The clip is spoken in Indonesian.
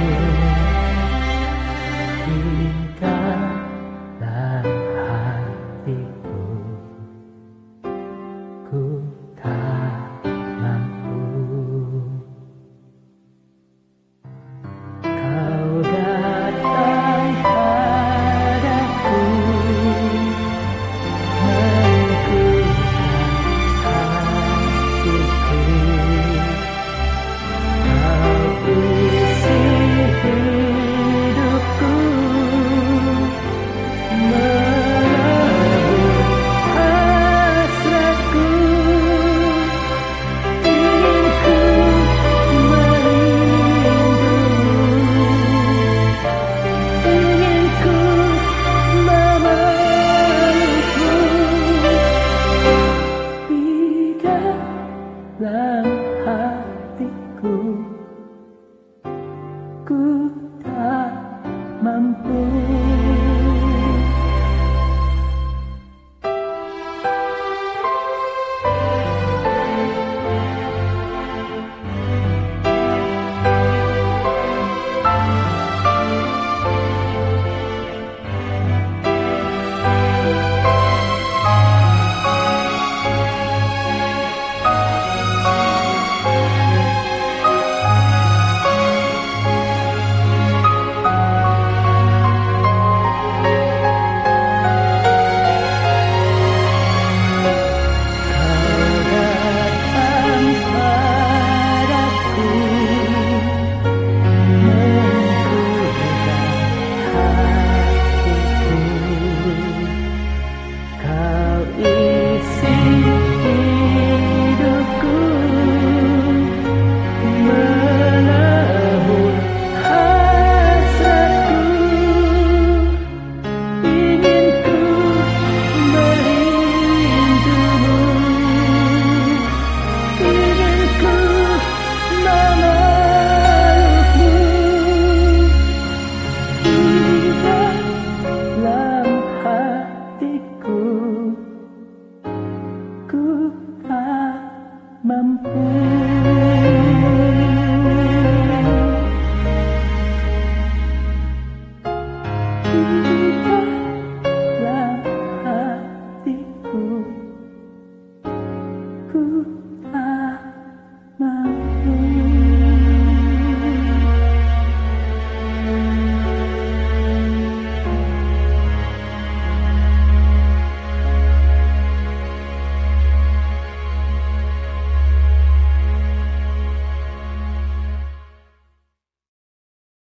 ku tak mampu ku tak mampu. Dalam